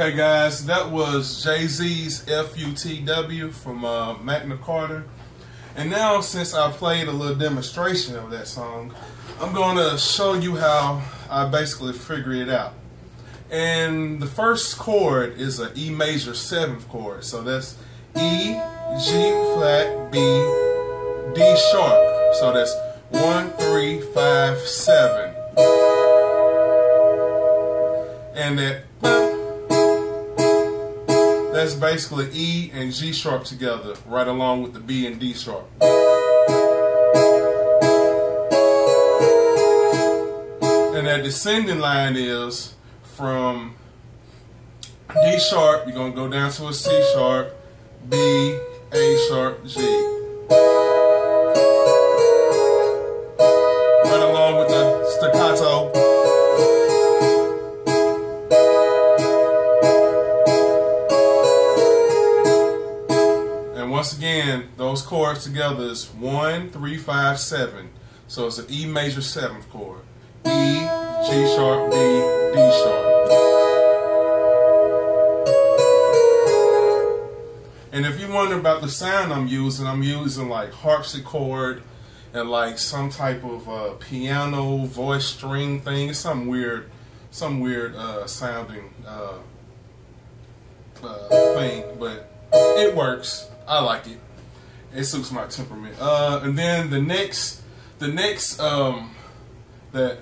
Okay, guys, that was Jay Z's FUTW from uh, Magna Carta. And now, since I played a little demonstration of that song, I'm going to show you how I basically figure it out. And the first chord is an E major seventh chord. So that's E, G flat, B, D sharp. So that's one, three, five, seven. And that that's basically E and G sharp together, right along with the B and D sharp. And that descending line is from D sharp, you're going to go down to a C sharp, B, A sharp, G. chords together is one, three, five, seven. So it's an E major seventh chord. E, G sharp, B, D sharp. And if you wonder about the sound I'm using, I'm using like harpsichord and like some type of uh, piano voice string thing. It's some weird, some weird uh, sounding uh, uh, thing, but it works. I like it. It suits my temperament. Uh, and then the next, the next um, that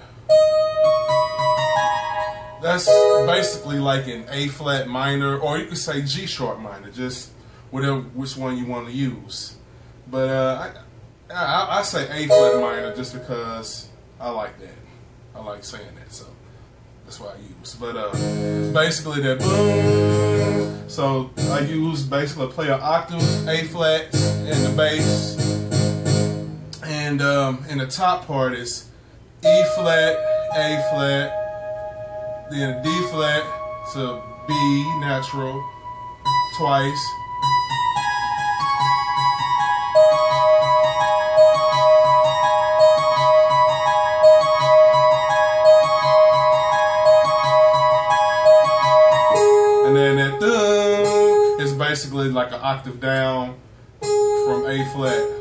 that's basically like an A flat minor, or you could say G sharp minor, just whatever which one you want to use. But uh, I, I I say A flat minor just because I like that. I like saying that, so that's what I use. But uh, basically that boom. So I use basically play an octave A flat in the bass, and um, in the top part is E flat, A flat, then D flat to B natural twice. Like an octave down from A flat.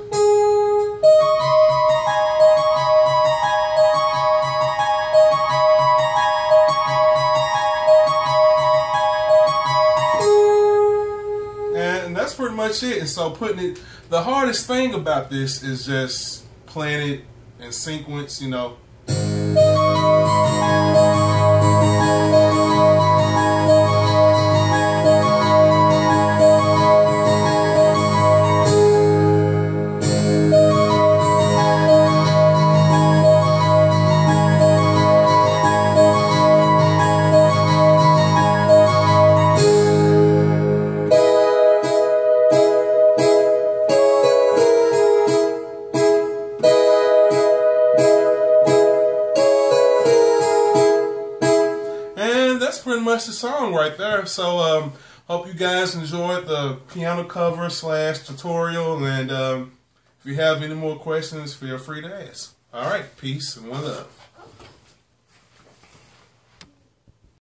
And that's pretty much it. And so putting it, the hardest thing about this is just playing it in sequence, you know. Pretty much the song right there. So um, hope you guys enjoyed the piano cover slash tutorial. And um, if you have any more questions, feel free to ask. All right, peace and one love.